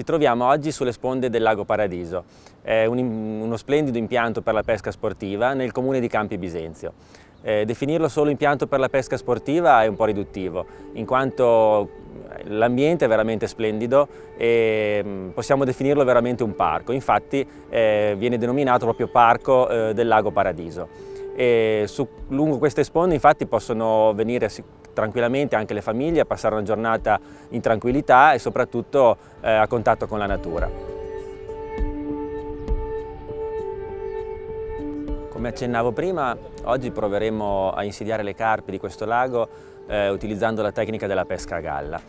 Ci troviamo oggi sulle sponde del Lago Paradiso, è un, uno splendido impianto per la pesca sportiva nel comune di Campi Bisenzio. Eh, definirlo solo impianto per la pesca sportiva è un po' riduttivo, in quanto l'ambiente è veramente splendido e mm, possiamo definirlo veramente un parco, infatti eh, viene denominato proprio Parco eh, del Lago Paradiso. E su, lungo queste sponde infatti possono venire tranquillamente anche le famiglie a passare una giornata in tranquillità e soprattutto eh, a contatto con la natura. Come accennavo prima, oggi proveremo a insidiare le carpe di questo lago eh, utilizzando la tecnica della pesca a galla.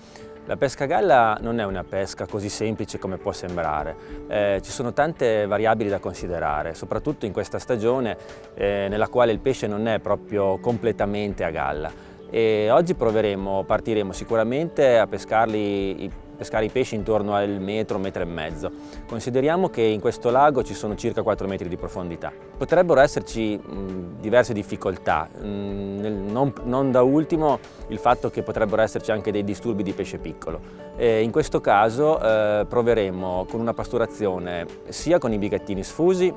La pesca a galla non è una pesca così semplice come può sembrare, eh, ci sono tante variabili da considerare, soprattutto in questa stagione eh, nella quale il pesce non è proprio completamente a galla. E oggi proveremo, partiremo sicuramente a pescarli, pescare i pesci intorno al metro, metro e mezzo. Consideriamo che in questo lago ci sono circa 4 metri di profondità. Potrebbero esserci mh, diverse difficoltà, mh, nel, non, non, da ultimo il fatto che potrebbero esserci anche dei disturbi di pesce piccolo. E in questo caso eh, proveremo con una pasturazione sia con i bigattini sfusi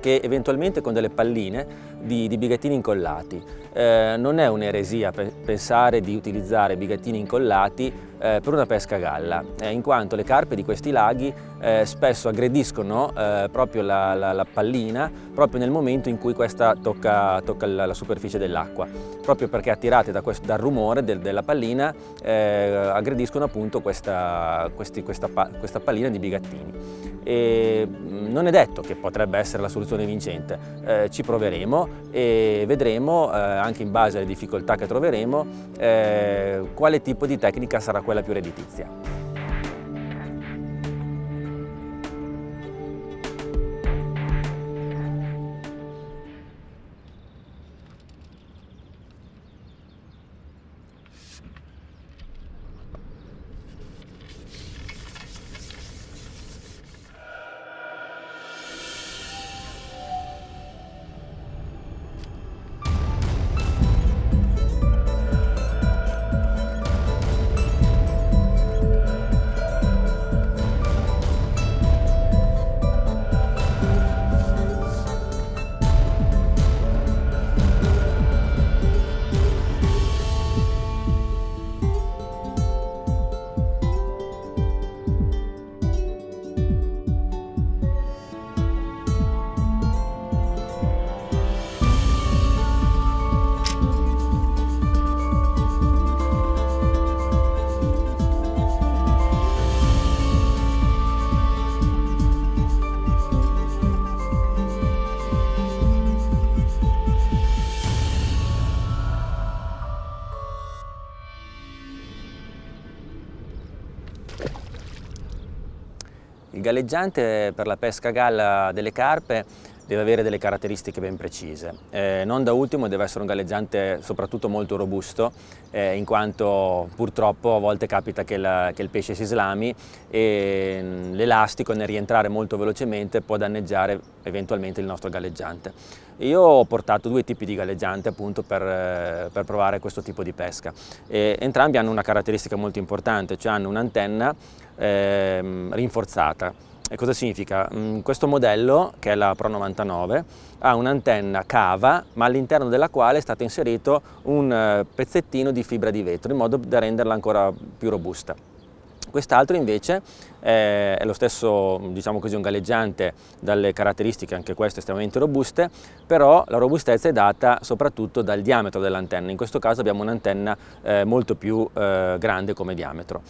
che eventualmente con delle palline di, di bigattini incollati. Eh, non è un'eresia pensare di utilizzare bigattini incollati eh, per una pesca a galla, eh, in quanto le carpe di questi laghi eh, spesso aggrediscono eh, proprio la, la, la, pallina proprio nel momento in cui questa tocca, tocca la, la, superficie dell'acqua, proprio perché attirate da questo, dal rumore del, della pallina eh, aggrediscono appunto questa, questi, questa, questa, pallina di bigattini. E mm, non è detto che potrebbe essere la soluzione vincente, eh, ci proveremo e vedremo eh, anche in base alle difficoltà che troveremo quale tipo di tecnica sarà quella più redditizia. Il galleggiante per la pesca a galla delle carpe deve avere delle caratteristiche ben precise. Eh, non da ultimo deve essere un galleggiante soprattutto molto robusto, eh, in quanto purtroppo a volte capita che, la, che il pesce si slami e mm, l'elastico nel rientrare molto velocemente può danneggiare eventualmente il nostro galleggiante. Io ho portato due tipi di galleggiante appunto per, eh, per provare questo tipo di pesca. E entrambi hanno una caratteristica molto importante, cioè hanno un'antenna eh, rinforzata. E cosa significa? Mm, questo modello, che è la Pro 99, ha un'antenna cava, ma all'interno della quale è stato inserito un eh, pezzettino di fibra di vetro, in modo da renderla ancora più robusta. Quest'altro invece è lo stesso, diciamo così, un galleggiante dalle caratteristiche anche queste estremamente robuste, però la robustezza è data soprattutto dal diametro dell'antenna. In questo caso abbiamo un'antenna eh, molto più eh, grande come diametro.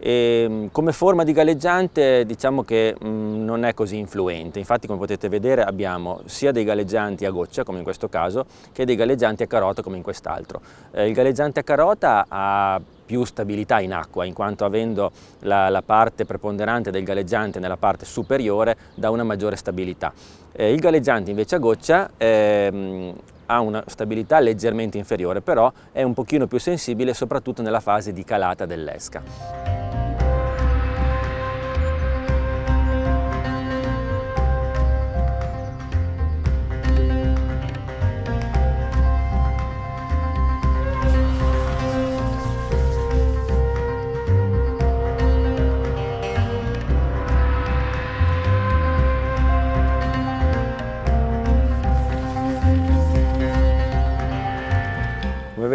E, ehm, come forma di galleggiante diciamo che mh, mm, non è così influente, infatti come potete vedere abbiamo sia dei galleggianti a goccia come in questo caso che dei galleggianti a carota come in quest'altro. Eh, il galleggiante a carota ha più stabilità in acqua in quanto avendo la, la parte preponderante del galleggiante nella parte superiore dà una maggiore stabilità. Eh, il galleggiante invece a goccia ehm, ha una stabilità leggermente inferiore però è un pochino più sensibile soprattutto nella fase di calata dell'esca.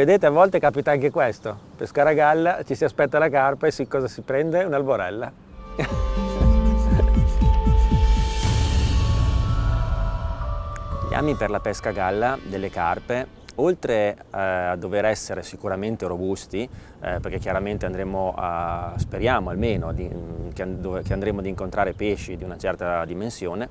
Vedete a volte capita anche questo, pescare a galla, ci si aspetta la carpa e si, cosa si prende? Un'alborella. Gli ami per la pesca a galla delle carpe oltre eh, a dover essere sicuramente robusti, eh, perché chiaramente andremo a, speriamo almeno, di, che, dove, che, andremo ad incontrare pesci di una certa dimensione,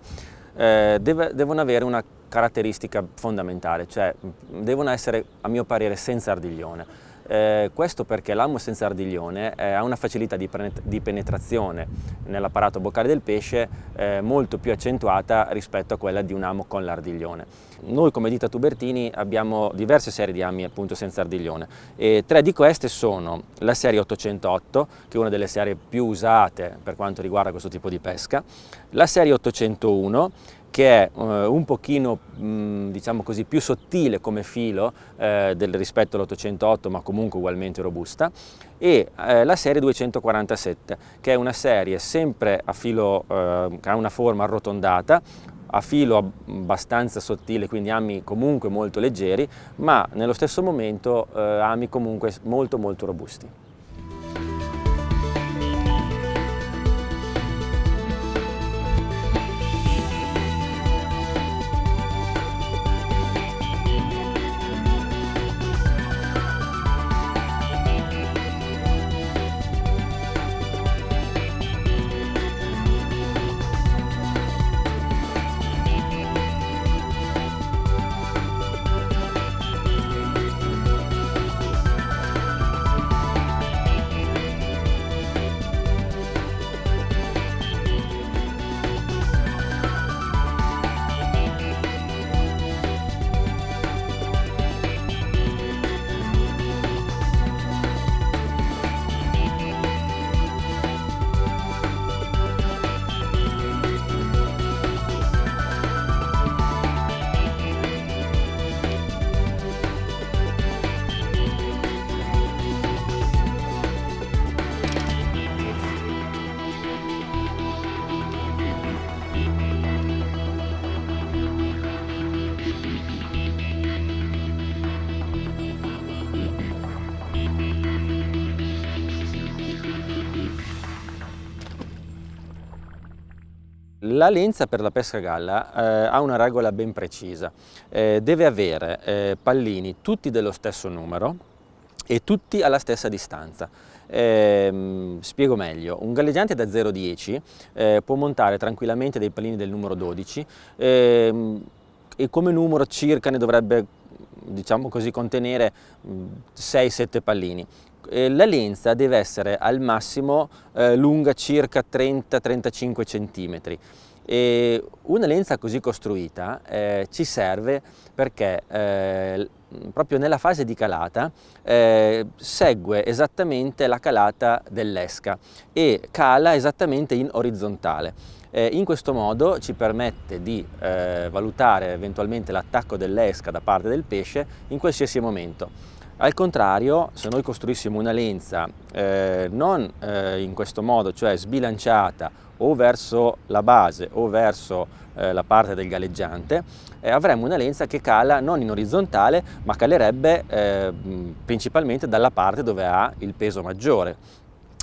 eh, deve, devono avere una caratteristica fondamentale, cioè devono essere a mio parere senza ardiglione. Eh, questo perché l'amo senza ardiglione eh, ha una facilità di, di penetrazione nell'apparato boccale del pesce eh, molto più accentuata rispetto a quella di un amo con l'ardiglione. Noi come Dita Tubertini abbiamo diverse serie di ami appunto senza ardiglione. E tre di queste sono la serie 808 che è una delle serie più usate per quanto riguarda questo tipo di pesca, la serie 801 che è uh, un pochino mh, diciamo così più sottile come filo eh, del, rispetto all'808 ma comunque ugualmente robusta e eh, la serie 247 che è una serie sempre a filo eh, che ha una forma arrotondata a filo abbastanza sottile, quindi ami comunque molto leggeri, ma nello stesso momento eh, ami comunque molto molto robusti. La lenza per la pesca galla eh, ha una regola ben precisa, eh, deve avere eh, pallini tutti dello stesso numero e tutti alla stessa distanza. Eh, spiego meglio, un galleggiante da 0,10 eh, può montare tranquillamente dei pallini del numero 12 ehm, e come numero circa ne dovrebbe diciamo così, contenere 6-7 pallini la lenza deve essere al massimo eh, lunga circa 30-35 cm. E una lenza così costruita eh, ci serve perché eh, proprio nella fase di calata eh, segue esattamente la calata dell'esca e cala esattamente in orizzontale. Eh, in questo modo ci permette di eh, valutare eventualmente l'attacco dell'esca da parte del pesce in qualsiasi momento. Al contrario, se noi costruissimo una lenza eh, non eh, in questo modo, cioè sbilanciata o verso la base o verso eh, la parte del galleggiante, eh, avremmo una lenza che cala non in orizzontale, ma calerebbe eh, principalmente dalla parte dove ha il peso maggiore.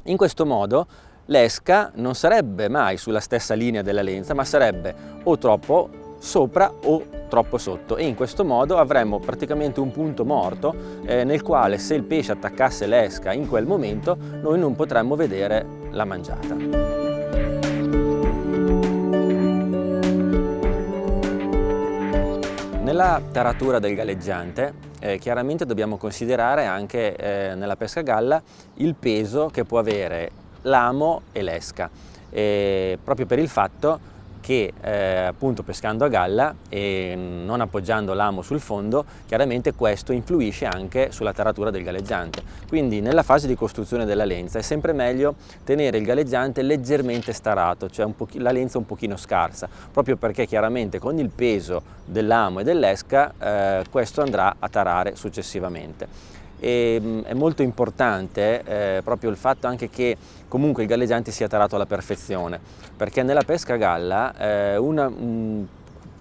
In questo modo l'esca non sarebbe mai sulla stessa linea della lenza, ma sarebbe o troppo sopra o troppo sotto e in questo modo avremmo praticamente un punto morto eh, nel quale se il pesce attaccasse l'esca in quel momento noi non potremmo vedere la mangiata. Nella taratura del galleggiante eh, chiaramente dobbiamo considerare anche eh, nella pesca galla il peso che può avere l'amo e l'esca, proprio per il fatto che eh, appunto pescando a galla e non appoggiando l'amo sul fondo, chiaramente questo influisce anche sulla taratura del galleggiante. Quindi nella fase di costruzione della lenza è sempre meglio tenere il galleggiante leggermente starato, cioè la lenza un pochino scarsa, proprio perché chiaramente con il peso dell'amo e dell'esca eh, questo andrà a tarare successivamente e mm, è molto importante eh, proprio il fatto anche che comunque il galleggiante sia tarato alla perfezione perché nella pesca a galla eh, una, mh,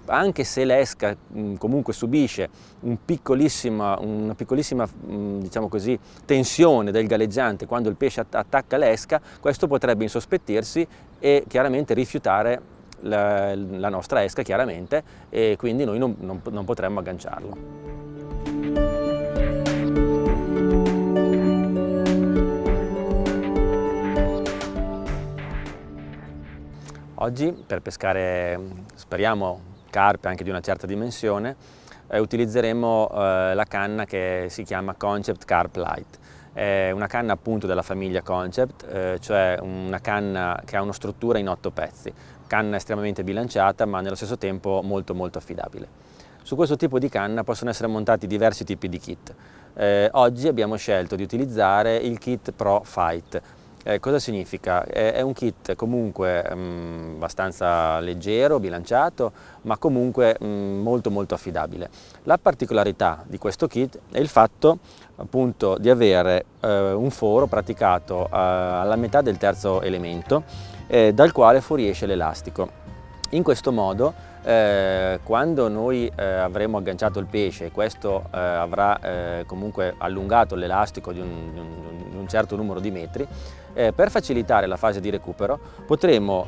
anche se l'esca mh, comunque subisce un piccolissima, una piccolissima mh, diciamo così, tensione del galleggiante quando il pesce attacca l'esca, questo potrebbe insospettirsi e chiaramente rifiutare la, la nostra esca chiaramente e quindi noi non, non, non potremmo agganciarlo. Oggi per pescare, speriamo, carpe anche di una certa dimensione, eh, utilizzeremo eh, la canna che si chiama Concept Carp Light. È una canna appunto della famiglia Concept, eh, cioè una canna che ha una struttura in otto pezzi, canna estremamente bilanciata ma nello stesso tempo molto molto affidabile. Su questo tipo di canna possono essere montati diversi tipi di kit. Eh, oggi abbiamo scelto di utilizzare il kit Pro Fight, eh, cosa significa? È, è, un kit comunque mh, mm, abbastanza leggero, bilanciato, ma comunque mh, mm, molto molto affidabile. La particolarità di questo kit è il fatto appunto di avere eh, un foro praticato eh, alla metà del terzo elemento eh, dal quale fuoriesce l'elastico. In questo modo eh, quando noi eh, avremo agganciato il pesce e questo eh, avrà eh, comunque allungato l'elastico di, di, un, certo numero di metri, eh, per facilitare la fase di recupero potremo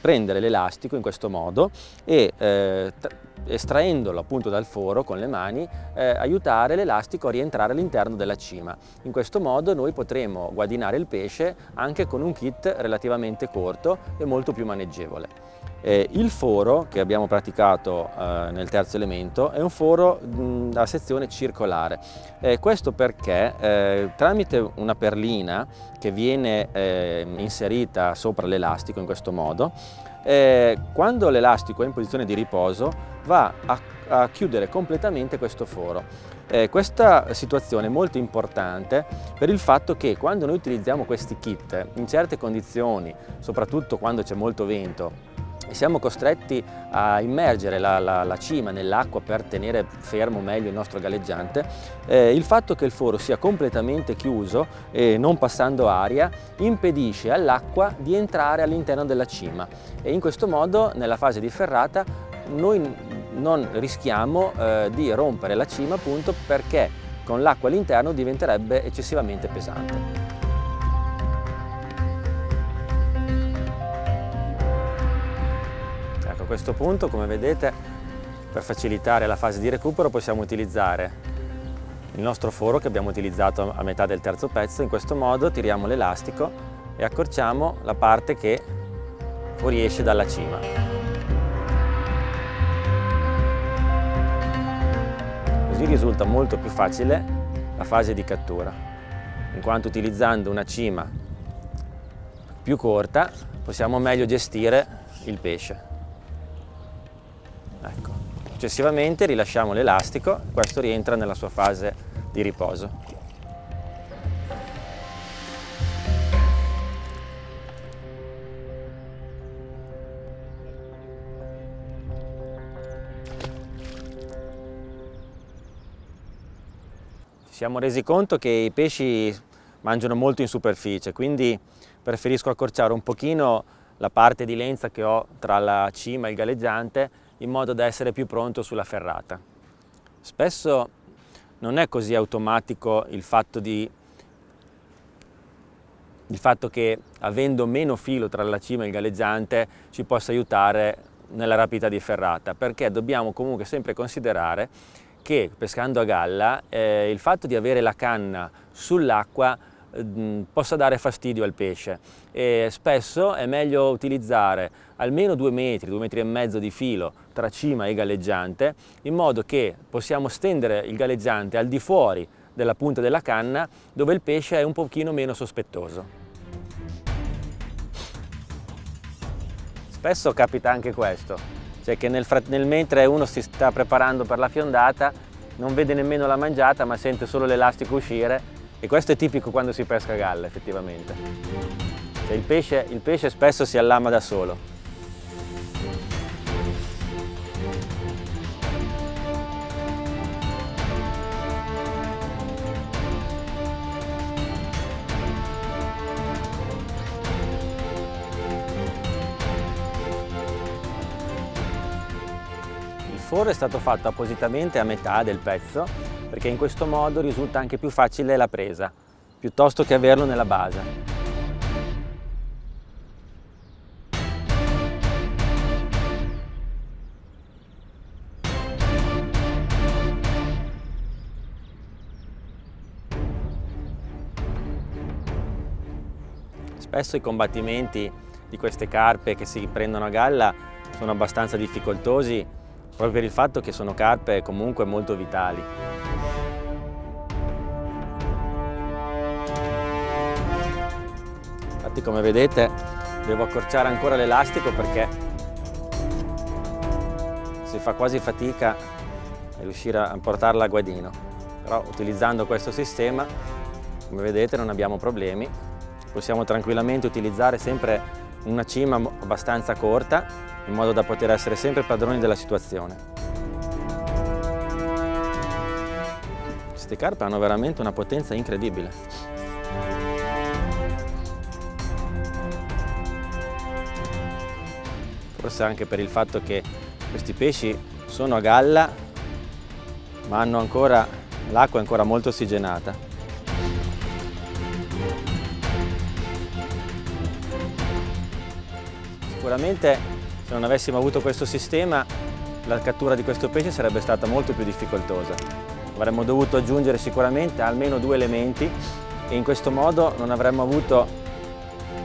prendere l'elastico in questo modo e estraendolo appunto dal foro con le mani, eh, aiutare l'elastico a rientrare all'interno della cima. In questo modo noi potremo guadinare il pesce anche con un kit relativamente corto e molto più maneggevole. Eh, il foro che abbiamo praticato eh, nel terzo elemento è un foro mh, a sezione circolare. Eh, questo perché eh, tramite una perlina che viene eh, inserita sopra l'elastico in questo modo, eh, quando l'elastico è in posizione di riposo va a, a chiudere completamente questo foro. Eh, questa situazione è molto importante per il fatto che quando noi utilizziamo questi kit in certe condizioni, soprattutto quando c'è molto vento, siamo costretti a immergere la, la, la cima nell'acqua per tenere fermo meglio il nostro galleggiante, eh, il fatto che il foro sia completamente chiuso e non passando aria impedisce all'acqua di entrare all'interno della cima e in questo modo nella fase di ferrata noi non rischiamo eh, di rompere la cima appunto perché con l'acqua all'interno diventerebbe eccessivamente pesante. Questo punto, come vedete, per facilitare la fase di recupero possiamo utilizzare il nostro foro che abbiamo utilizzato a metà del terzo pezzo. In questo modo tiriamo l'elastico e accorciamo la parte che fuoriesce dalla cima. Così risulta molto più facile la fase di cattura, in quanto utilizzando una cima più corta possiamo meglio gestire il pesce. Ecco. Successivamente rilasciamo l'elastico, questo rientra nella sua fase di riposo. Ci siamo resi conto che i pesci mangiano molto in superficie, quindi preferisco accorciare un pochino la parte di lenza che ho tra la cima e il galleggiante in modo da essere più pronto sulla ferrata. Spesso non è così automatico il fatto, di, il fatto che avendo meno filo tra la cima e il galleggiante ci possa aiutare nella rapidità di ferrata, perché dobbiamo comunque sempre considerare che pescando a galla eh, il fatto di avere la canna sull'acqua possa dare fastidio al pesce e spesso è meglio utilizzare almeno due metri, due metri e mezzo di filo tra cima e galleggiante in modo che possiamo stendere il galleggiante al di fuori della punta della canna dove il pesce è un pochino meno sospettoso. Spesso capita anche questo, cioè che nel, nel mentre uno si sta preparando per la fiondata non vede nemmeno la mangiata ma sente solo l'elastico uscire e questo è tipico quando si pesca a galla effettivamente. Cioè il, pesce, il pesce spesso si allama da solo. forro è stato fatto appositamente a metà del pezzo perché in questo modo risulta anche più facile la presa piuttosto che averlo nella base. Spesso i combattimenti di queste carpe che si prendono a galla sono abbastanza difficoltosi proprio per il fatto che sono carpe comunque molto vitali. Infatti come vedete devo accorciare ancora l'elastico perché si fa quasi fatica a riuscire a portarla a guadino. Però utilizzando questo sistema, come vedete, non abbiamo problemi. Possiamo tranquillamente utilizzare sempre una cima abbastanza corta in modo da poter essere sempre padroni della situazione. Queste carpe hanno veramente una potenza incredibile. Forse anche per il fatto che questi pesci sono a galla ma l'acqua è ancora molto ossigenata. Sicuramente se non avessimo avuto questo sistema la cattura di questo pesce sarebbe stata molto più difficoltosa. Avremmo dovuto aggiungere sicuramente almeno due elementi e in questo modo non avremmo avuto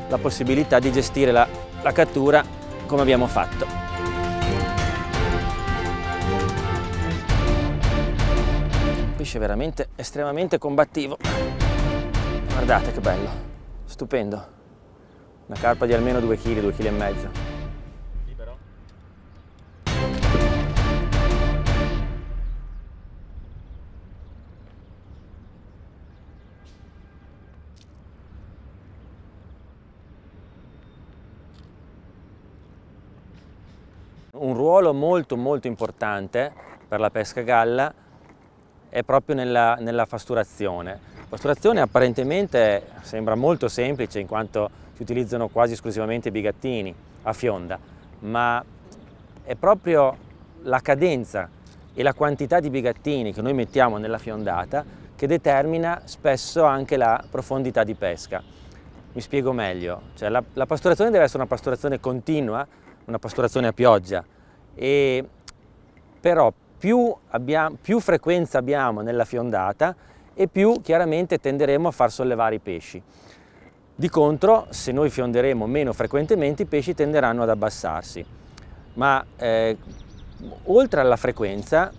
la possibilità di gestire la, la cattura come abbiamo fatto. Un pesce veramente estremamente combattivo. Guardate che bello, stupendo. Una carpa di almeno 2 kg, 2 kg Un ruolo molto molto importante per la pesca galla è proprio nella, nella fasturazione. La fasturazione apparentemente sembra molto semplice in quanto si utilizzano quasi esclusivamente bigattini a fionda, ma è proprio la cadenza e la quantità di bigattini che noi mettiamo nella fiondata che determina spesso anche la profondità di pesca. Mi spiego meglio, cioè la, la pasturazione deve essere una pasturazione continua, una pasturazione a pioggia, e però più, abbiamo, più frequenza abbiamo nella fiondata e più chiaramente tenderemo a far sollevare i pesci. Di contro, se noi fionderemo meno frequentemente, i pesci tenderanno ad abbassarsi. Ma eh, oltre alla frequenza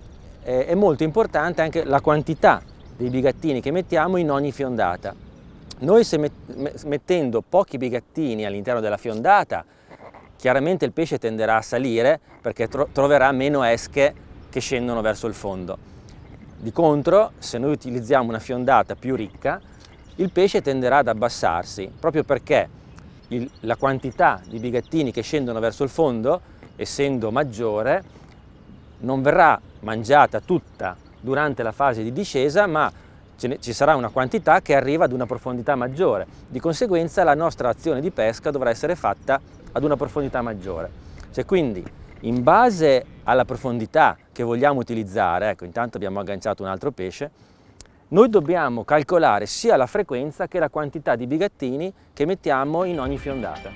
eh, è molto importante anche la quantità dei bigattini che mettiamo in ogni fiondata. Noi se met mettendo pochi bigattini all'interno della fiondata, chiaramente il pesce tenderà a salire perché tro troverà meno esche che scendono verso il fondo. Di contro, se noi utilizziamo una fiondata più ricca, il pesce tenderà ad abbassarsi proprio perché il, la quantità di bigattini che scendono verso il fondo, essendo maggiore, non verrà mangiata tutta durante la fase di discesa, ma ne, ci sarà una quantità che arriva ad una profondità maggiore. Di conseguenza la nostra azione di pesca dovrà essere fatta ad una profondità maggiore. Cioè, quindi, in base alla profondità che vogliamo utilizzare, ecco, intanto abbiamo agganciato un altro pesce, noi dobbiamo calcolare sia la frequenza che la quantità di bigattini che mettiamo in ogni fiondata.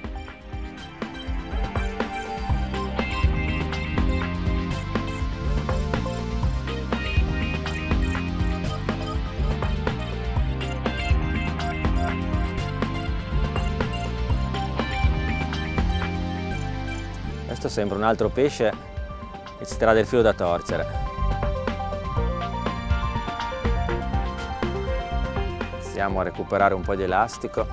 Questo sembra un altro pesce che ci terrà del filo da torcere. iniziamo a recuperare un po' di elastico.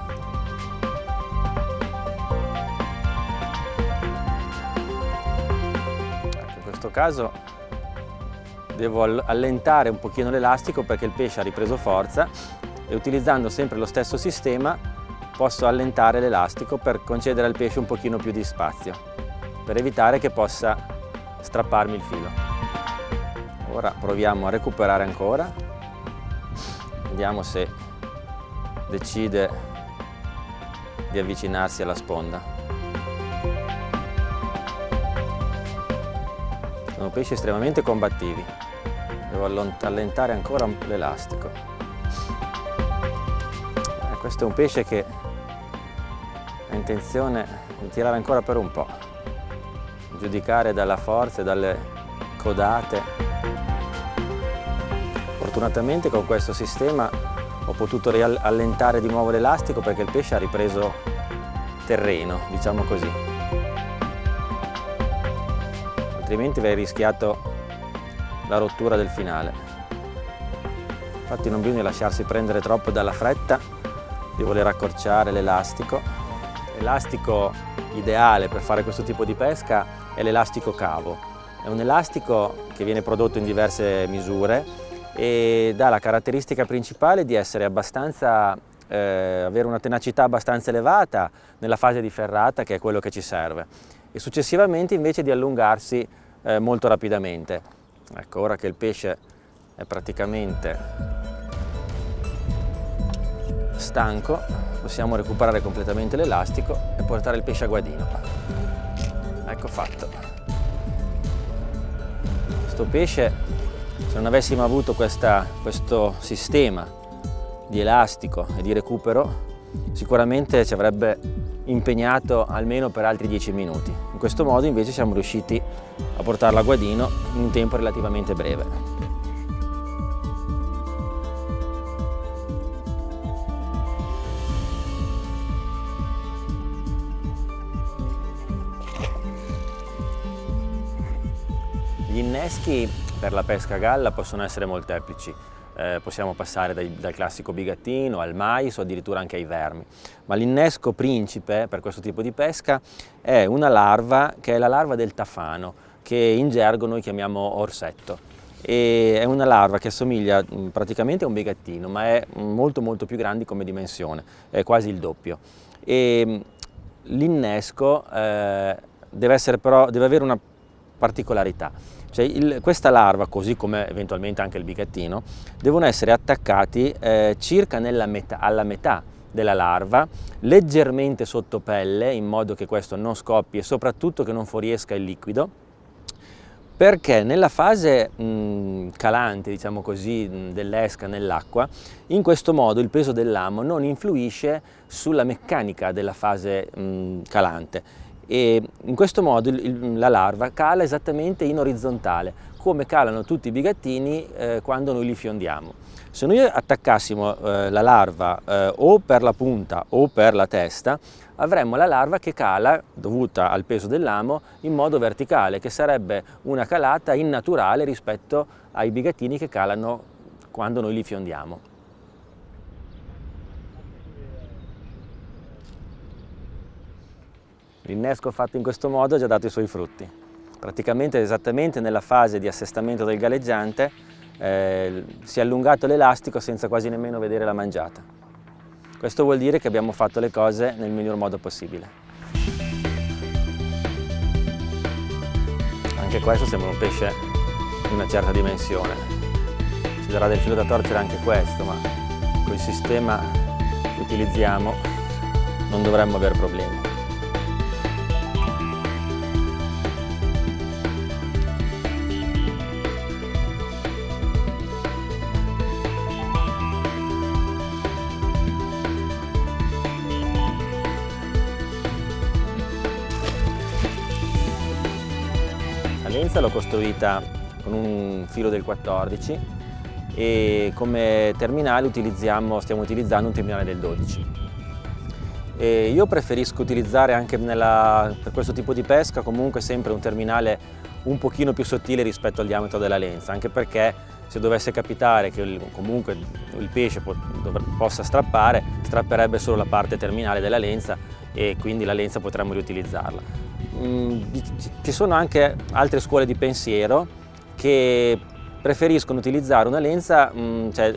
In questo caso devo allentare un pochino l'elastico perché il pesce ha ripreso forza e utilizzando sempre lo stesso sistema posso allentare l'elastico per concedere al pesce un pochino più di spazio per evitare che possa strapparmi il filo. Ora proviamo a recuperare ancora, vediamo se decide di avvicinarsi alla sponda. Sono pesci estremamente combattivi. Devo allentare ancora l'elastico. Eh, questo è un pesce che ha intenzione di tirare ancora per un po', giudicare dalla forza e dalle codate. Fortunatamente con questo sistema ho potuto allentare di nuovo l'elastico perché il pesce ha ripreso terreno, diciamo così. Altrimenti avrei rischiato la rottura del finale. Infatti non bisogna lasciarsi prendere troppo dalla fretta di voler accorciare l'elastico. L'elastico ideale per fare questo tipo di pesca è l'elastico cavo. È un elastico che viene prodotto in diverse misure e dà la caratteristica principale di essere abbastanza, eh, avere una tenacità abbastanza elevata nella fase di ferrata che è quello che ci serve e successivamente invece di allungarsi eh, molto rapidamente. Ecco, ora che il pesce è praticamente stanco possiamo recuperare completamente l'elastico e portare il pesce a guadino. Ecco fatto. Questo pesce se non avessimo avuto questa, questo sistema di elastico e di recupero, sicuramente ci avrebbe impegnato almeno per altri 10 minuti. In questo modo invece siamo riusciti a portarlo a guadino in un tempo relativamente breve. Inneschi per la pesca a galla possono essere molteplici. Eh, possiamo passare dai, dal classico bigattino al mais o addirittura anche ai vermi. Ma l'innesco principe per questo tipo di pesca è una larva che è la larva del tafano, che in gergo noi chiamiamo orsetto. E è una larva che assomiglia mm, praticamente a un bigattino, ma è molto molto più grande come dimensione, è quasi il doppio. Mm, l'innesco eh, deve, deve avere una particolarità cioè il, questa larva, così come eventualmente anche il bigattino, devono essere attaccati eh, circa metà, alla metà della larva, leggermente sotto pelle, in modo che questo non scoppi e soprattutto che non fuoriesca il liquido, perché nella fase mh, calante, diciamo così, dell'esca nell'acqua, in questo modo il peso dell'amo non influisce sulla meccanica della fase mh, calante e in questo modo il, la larva cala esattamente in orizzontale, come calano tutti i bigattini eh, quando noi li fiondiamo. Se noi attaccassimo eh, la larva eh, o per la punta o per la testa, avremmo la larva che cala, dovuta al peso dell'amo, in modo verticale, che sarebbe una calata innaturale rispetto ai bigattini che calano quando noi li fiondiamo. L'innesco fatto in questo modo ha già dato i suoi frutti. Praticamente esattamente nella fase di assestamento del galleggiante eh, si è allungato l'elastico senza quasi nemmeno vedere la mangiata. Questo vuol dire che abbiamo fatto le cose nel miglior modo possibile. Anche questo sembra un pesce di una certa dimensione. Ci darà del filo da torcere anche questo, ma con il sistema che utilizziamo non dovremmo avere problemi. Costruita con un filo del 14 e come terminale stiamo utilizzando un terminale del 12. E io preferisco utilizzare anche nella, per questo tipo di pesca comunque sempre un terminale un pochino più sottile rispetto al diametro della lenza, anche perché se dovesse capitare che il, comunque il pesce po possa strappare, strapperebbe solo la parte terminale della lenza e quindi la lenza potremmo riutilizzarla. Mm, ci sono anche altre scuole di pensiero che preferiscono utilizzare una lenza mm, cioè,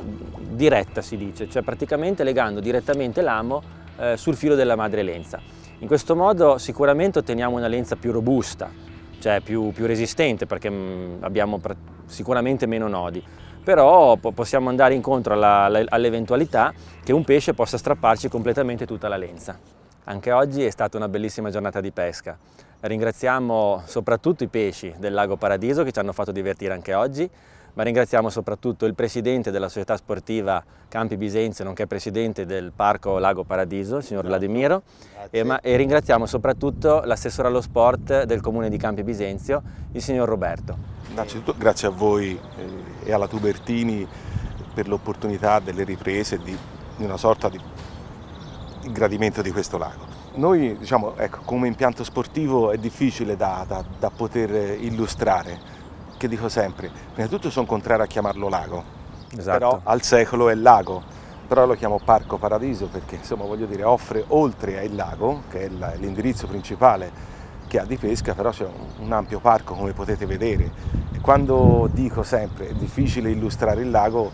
diretta si dice, cioè praticamente legando direttamente l'amo eh, sul filo della madre lenza. In questo modo sicuramente otteniamo una lenza più robusta, cioè più, più resistente perché mh, mm, abbiamo sicuramente meno nodi, però possiamo andare incontro all'eventualità che un pesce possa strapparci completamente tutta la lenza. Anche oggi è stata una bellissima giornata di pesca. Ringraziamo soprattutto i pesci del Lago Paradiso che ci hanno fatto divertire anche oggi, ma ringraziamo soprattutto il presidente della società sportiva Campi Bisenzio, nonché presidente del Parco Lago Paradiso, il signor Vladimiro, e, ma, e, ringraziamo soprattutto l'assessore allo sport del comune di Campi Bisenzio, il signor Roberto. Innanzitutto grazie a voi eh, e alla Tubertini per l'opportunità delle riprese di, di una sorta di gradimento di questo lago. Noi diciamo, ecco, come impianto sportivo è difficile da, da, da poter illustrare, che dico sempre, prima di tutto sono contrario a chiamarlo lago, esatto. però al secolo è lago, però lo chiamo Parco Paradiso perché insomma voglio dire offre oltre al lago, che è l'indirizzo principale che ha di pesca, però c'è un ampio parco come potete vedere. E quando dico sempre è difficile illustrare il lago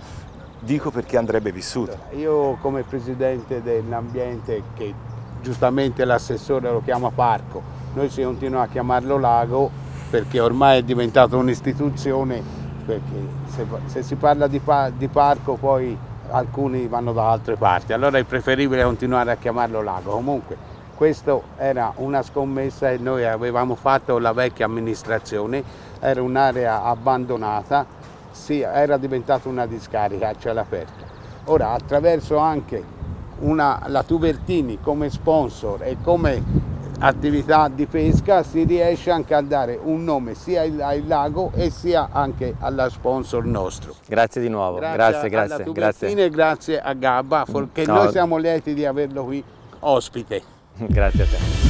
dico perché andrebbe vissuto. Io come presidente dell'ambiente che giustamente l'assessore lo chiama parco, noi si continua a chiamarlo lago perché ormai è diventato un'istituzione, perché se, se, si parla di, di parco poi alcuni vanno da altre parti, allora è preferibile continuare a chiamarlo lago. Comunque questa era una scommessa e noi avevamo fatto la vecchia amministrazione, era un'area abbandonata, sì, era diventata una discarica a cielo aperto. Ora attraverso anche una, la Tubertini come sponsor e come attività di pesca si riesce anche a dare un nome sia al lago e sia anche alla sponsor nostro. Grazie di nuovo, grazie, grazie. Grazie, grazie. grazie a Gabba, che no. noi siamo lieti di averlo qui ospite. Grazie a te.